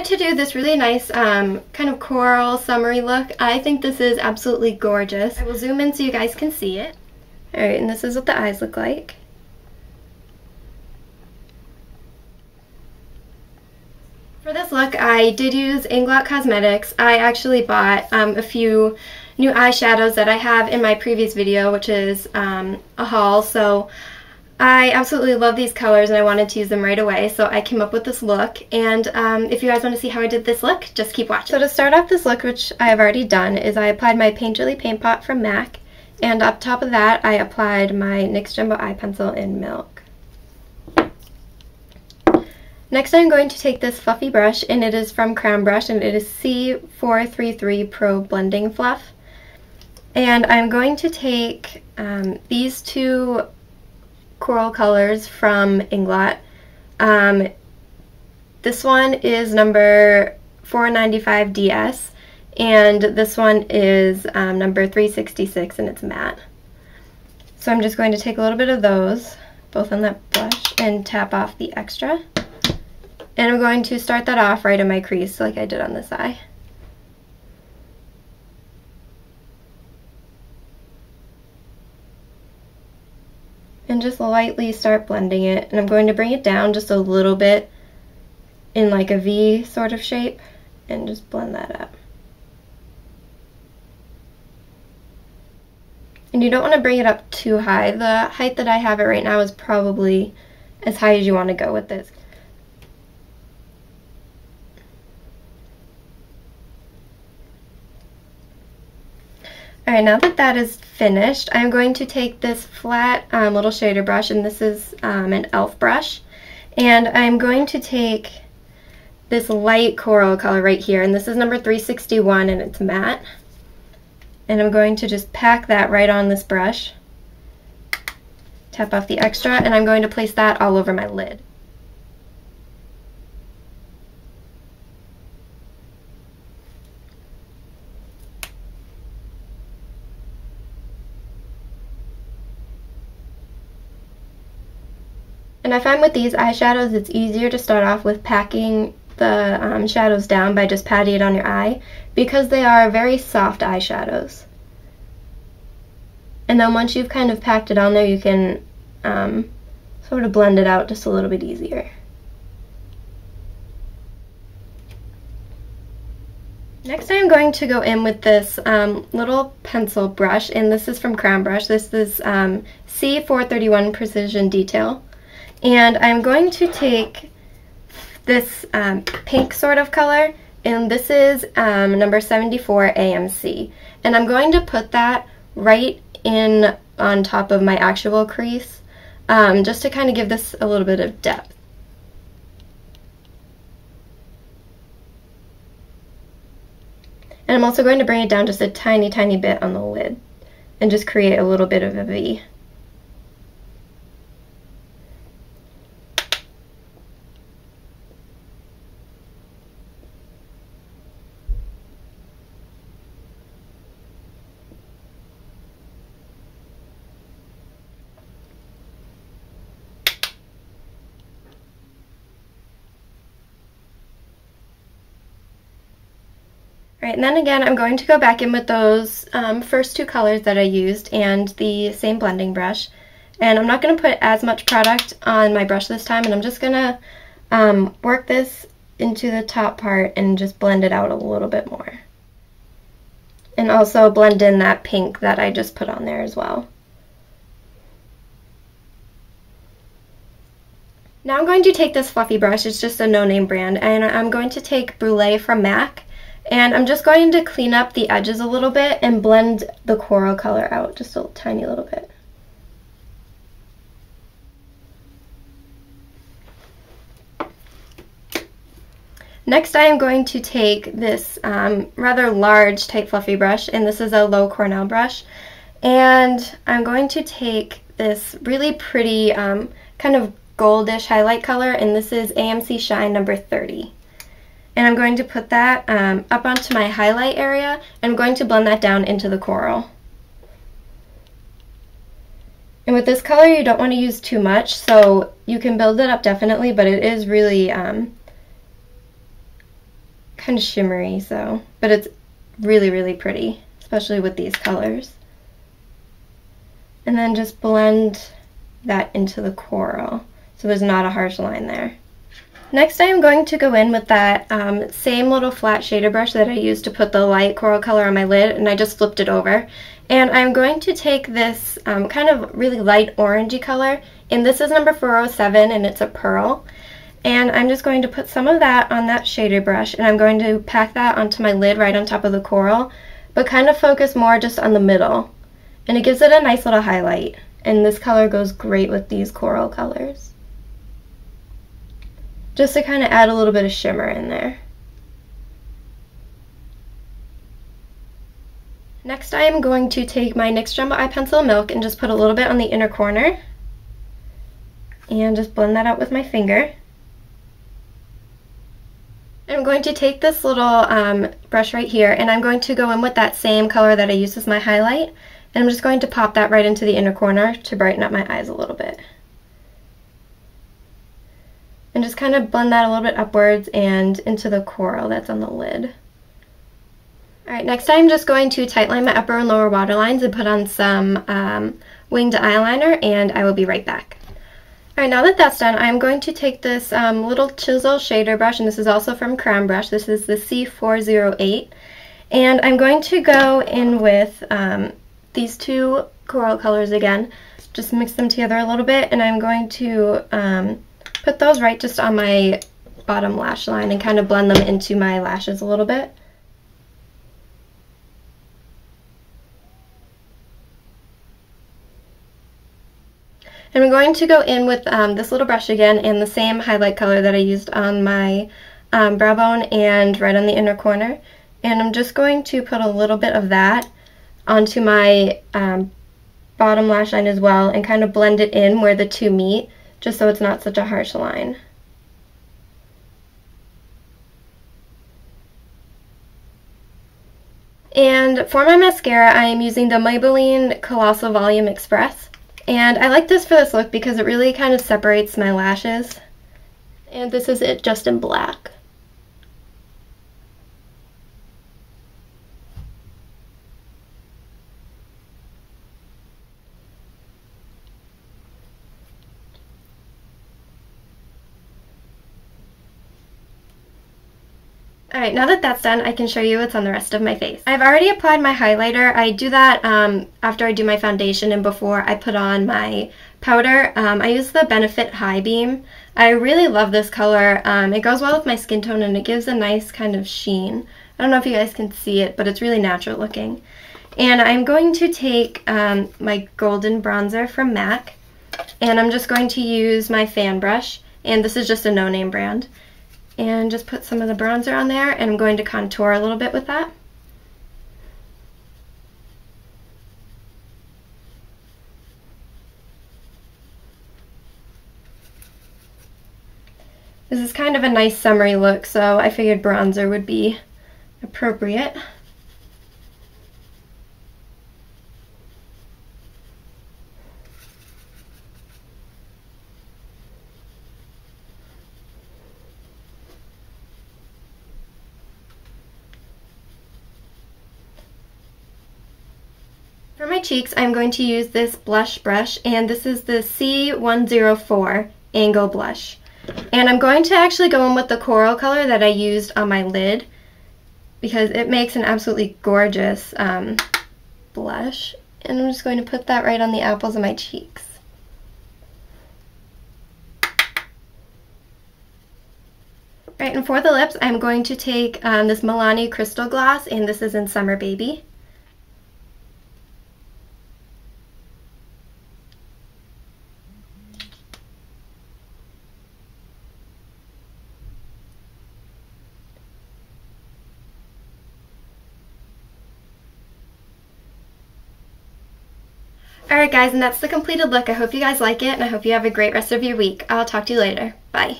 decided to do this really nice um, kind of coral summery look. I think this is absolutely gorgeous. I will zoom in so you guys can see it. Alright, and this is what the eyes look like. For this look, I did use Inglot Cosmetics. I actually bought um, a few new eyeshadows that I have in my previous video, which is um, a haul. So I absolutely love these colors and I wanted to use them right away, so I came up with this look. And um, if you guys want to see how I did this look, just keep watching. So to start off this look, which I have already done, is I applied my Painterly Paint Pot from MAC. And up top of that, I applied my NYX Jumbo Eye Pencil in Milk. Next I'm going to take this fluffy brush, and it is from Crown Brush, and it is C433 Pro Blending Fluff. And I'm going to take um, these two coral colors from Inglot. Um, this one is number 495 DS and this one is um, number 366 and it's matte. So I'm just going to take a little bit of those, both on that brush, and tap off the extra. And I'm going to start that off right in my crease like I did on this eye. And just lightly start blending it. And I'm going to bring it down just a little bit in like a V sort of shape and just blend that up. And you don't want to bring it up too high. The height that I have it right now is probably as high as you want to go with this. Alright, now that that is finished, I'm going to take this flat um, little shader brush, and this is um, an e.l.f. brush, and I'm going to take this light coral color right here, and this is number 361, and it's matte. And I'm going to just pack that right on this brush, tap off the extra, and I'm going to place that all over my lid. And I find with these eyeshadows it's easier to start off with packing the um, shadows down by just patting it on your eye because they are very soft eyeshadows. And then once you've kind of packed it on there you can um, sort of blend it out just a little bit easier. Next I'm going to go in with this um, little pencil brush and this is from Crown Brush. This is um, C431 Precision Detail. And I'm going to take this um, pink sort of color, and this is um, number 74 AMC. And I'm going to put that right in on top of my actual crease, um, just to kind of give this a little bit of depth. And I'm also going to bring it down just a tiny, tiny bit on the lid and just create a little bit of a V. Right, and then again, I'm going to go back in with those um, first two colors that I used and the same blending brush. And I'm not going to put as much product on my brush this time, and I'm just going to um, work this into the top part and just blend it out a little bit more. And also blend in that pink that I just put on there as well. Now I'm going to take this fluffy brush, it's just a no-name brand, and I'm going to take Brulee from MAC and I'm just going to clean up the edges a little bit and blend the coral color out just a tiny little bit. Next I am going to take this um, rather large tight fluffy brush and this is a low Cornell brush and I'm going to take this really pretty um, kind of goldish highlight color and this is AMC Shine number 30 and I'm going to put that um, up onto my highlight area and I'm going to blend that down into the coral. And with this color you don't want to use too much so you can build it up definitely but it is really um, kind of shimmery, so, but it's really, really pretty, especially with these colors. And then just blend that into the coral, so there's not a harsh line there. Next I am going to go in with that um, same little flat shader brush that I used to put the light coral color on my lid, and I just flipped it over. And I'm going to take this um, kind of really light orangey color, and this is number 407, and it's a pearl. And I'm just going to put some of that on that shader brush, and I'm going to pack that onto my lid right on top of the coral, but kind of focus more just on the middle. And it gives it a nice little highlight, and this color goes great with these coral colors just to kind of add a little bit of shimmer in there. Next I am going to take my NYX Jumbo Eye Pencil Milk and just put a little bit on the inner corner and just blend that out with my finger. I'm going to take this little um, brush right here and I'm going to go in with that same color that I used as my highlight and I'm just going to pop that right into the inner corner to brighten up my eyes a little bit and just kind of blend that a little bit upwards and into the coral that's on the lid. Alright, next I'm just going to tightline my upper and lower waterlines and put on some um, winged eyeliner and I will be right back. Alright, now that that's done, I'm going to take this um, little chisel shader brush, and this is also from Crown Brush. This is the C408. And I'm going to go in with um, these two coral colors again. Just mix them together a little bit, and I'm going to um, put those right just on my bottom lash line and kind of blend them into my lashes a little bit. And I'm going to go in with um, this little brush again and the same highlight color that I used on my um, brow bone and right on the inner corner. And I'm just going to put a little bit of that onto my um, bottom lash line as well and kind of blend it in where the two meet just so it's not such a harsh line. And for my mascara, I am using the Maybelline Colossal Volume Express. And I like this for this look because it really kind of separates my lashes. And this is it just in black. Alright, now that that's done, I can show you what's on the rest of my face. I've already applied my highlighter. I do that um, after I do my foundation and before I put on my powder. Um, I use the Benefit High Beam. I really love this color. Um, it goes well with my skin tone and it gives a nice kind of sheen. I don't know if you guys can see it, but it's really natural looking. And I'm going to take um, my golden bronzer from MAC and I'm just going to use my fan brush and this is just a no-name brand and just put some of the bronzer on there and I'm going to contour a little bit with that. This is kind of a nice summery look, so I figured bronzer would be appropriate. For my cheeks, I'm going to use this blush brush, and this is the C104 Angle Blush. And I'm going to actually go in with the coral color that I used on my lid, because it makes an absolutely gorgeous um, blush. And I'm just going to put that right on the apples of my cheeks. Right, and for the lips, I'm going to take um, this Milani Crystal Gloss, and this is in Summer Baby. Alright guys, and that's the completed look. I hope you guys like it, and I hope you have a great rest of your week. I'll talk to you later. Bye.